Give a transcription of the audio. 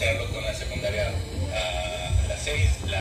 hacerlo con la secundaria a las 6,